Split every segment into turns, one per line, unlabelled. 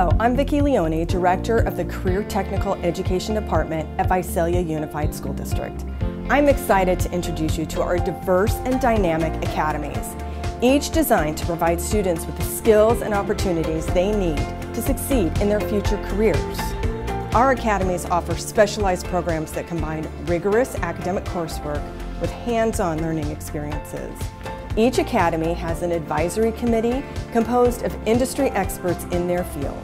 Hello, I'm Vicki Leone, Director of the Career Technical Education Department at Visalia Unified School District. I'm excited to introduce you to our diverse and dynamic academies, each designed to provide students with the skills and opportunities they need to succeed in their future careers. Our academies offer specialized programs that combine rigorous academic coursework with hands-on learning experiences. Each academy has an advisory committee composed of industry experts in their field.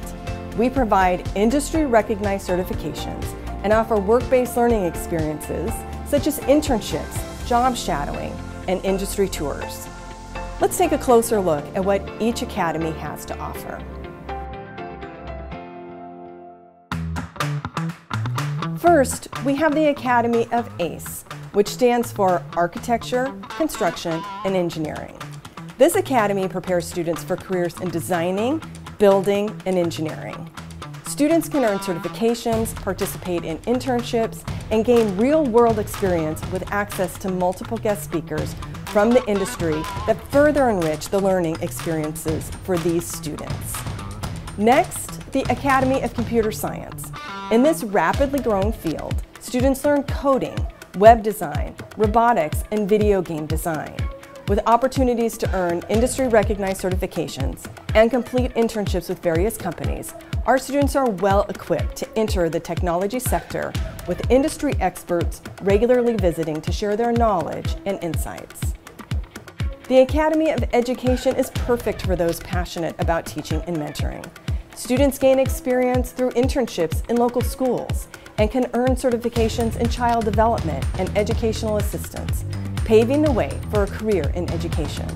We provide industry-recognized certifications and offer work-based learning experiences such as internships, job shadowing, and industry tours. Let's take a closer look at what each academy has to offer. First, we have the Academy of ACE, which stands for Architecture, Construction, and Engineering. This academy prepares students for careers in designing, building, and engineering. Students can earn certifications, participate in internships, and gain real-world experience with access to multiple guest speakers from the industry that further enrich the learning experiences for these students. Next, the Academy of Computer Science. In this rapidly growing field, students learn coding, web design, robotics, and video game design, with opportunities to earn industry-recognized certifications and complete internships with various companies, our students are well equipped to enter the technology sector with industry experts regularly visiting to share their knowledge and insights. The Academy of Education is perfect for those passionate about teaching and mentoring. Students gain experience through internships in local schools and can earn certifications in child development and educational assistance, paving the way for a career in education.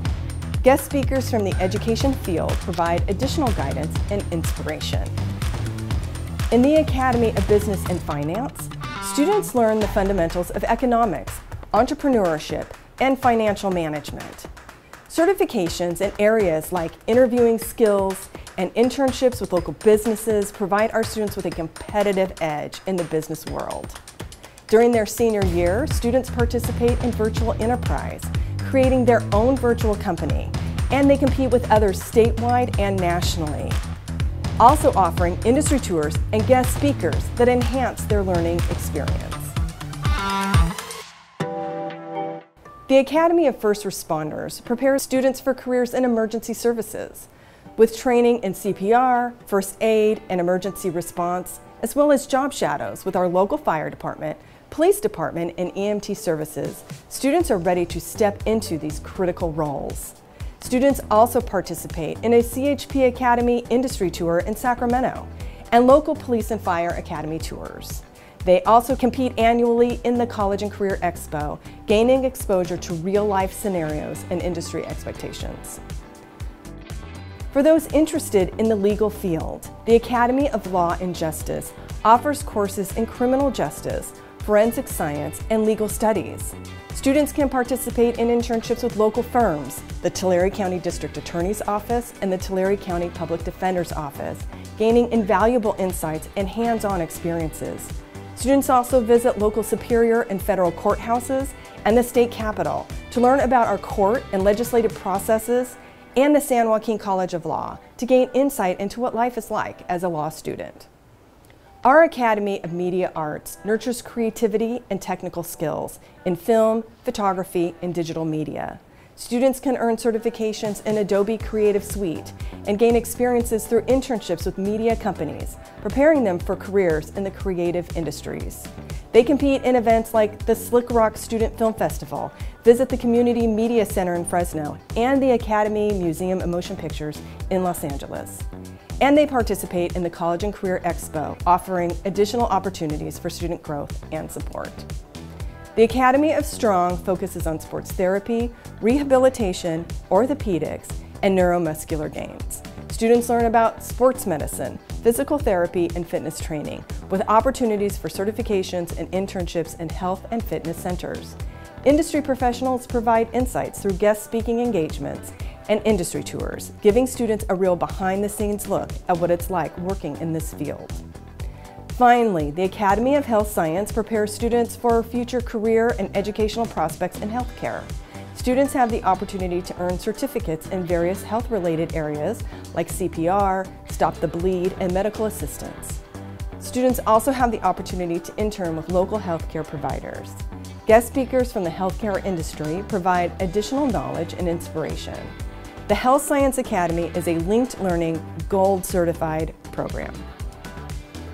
Guest speakers from the education field provide additional guidance and inspiration. In the Academy of Business and Finance, students learn the fundamentals of economics, entrepreneurship, and financial management. Certifications in areas like interviewing skills and internships with local businesses provide our students with a competitive edge in the business world. During their senior year, students participate in Virtual Enterprise, creating their own virtual company, and they compete with others statewide and nationally. Also offering industry tours and guest speakers that enhance their learning experience. The Academy of First Responders prepares students for careers in emergency services with training in CPR, first aid, and emergency response, as well as job shadows with our local fire department, police department, and EMT services. Students are ready to step into these critical roles. Students also participate in a CHP Academy industry tour in Sacramento and local police and fire academy tours. They also compete annually in the College and Career Expo, gaining exposure to real-life scenarios and industry expectations. For those interested in the legal field, the Academy of Law and Justice offers courses in criminal justice, forensic science, and legal studies. Students can participate in internships with local firms, the Tulare County District Attorney's Office and the Tulare County Public Defender's Office, gaining invaluable insights and hands-on experiences. Students also visit local superior and federal courthouses and the state capitol to learn about our court and legislative processes and the San Joaquin College of Law to gain insight into what life is like as a law student. Our Academy of Media Arts nurtures creativity and technical skills in film, photography, and digital media. Students can earn certifications in Adobe Creative Suite and gain experiences through internships with media companies, preparing them for careers in the creative industries. They compete in events like the Slick Rock Student Film Festival, visit the Community Media Center in Fresno, and the Academy Museum of Motion Pictures in Los Angeles. And they participate in the College and Career Expo, offering additional opportunities for student growth and support. The Academy of Strong focuses on sports therapy, rehabilitation, orthopedics, and neuromuscular gains. Students learn about sports medicine, physical therapy, and fitness training, with opportunities for certifications and internships in health and fitness centers. Industry professionals provide insights through guest speaking engagements and industry tours, giving students a real behind-the-scenes look at what it's like working in this field. Finally, the Academy of Health Science prepares students for future career and educational prospects in healthcare. Students have the opportunity to earn certificates in various health-related areas like CPR, Stop the Bleed, and medical assistance. Students also have the opportunity to intern with local healthcare providers. Guest speakers from the healthcare industry provide additional knowledge and inspiration. The Health Science Academy is a linked learning gold certified program.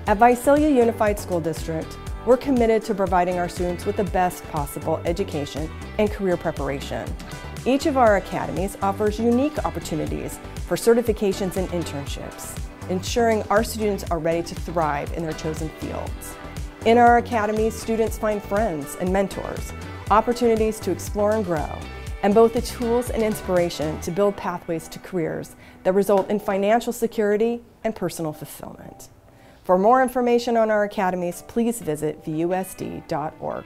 At Visalia Unified School District, we're committed to providing our students with the best possible education and career preparation. Each of our academies offers unique opportunities for certifications and internships, ensuring our students are ready to thrive in their chosen fields. In our academies, students find friends and mentors, opportunities to explore and grow, and both the tools and inspiration to build pathways to careers that result in financial security and personal fulfillment. For more information on our academies, please visit VUSD.org.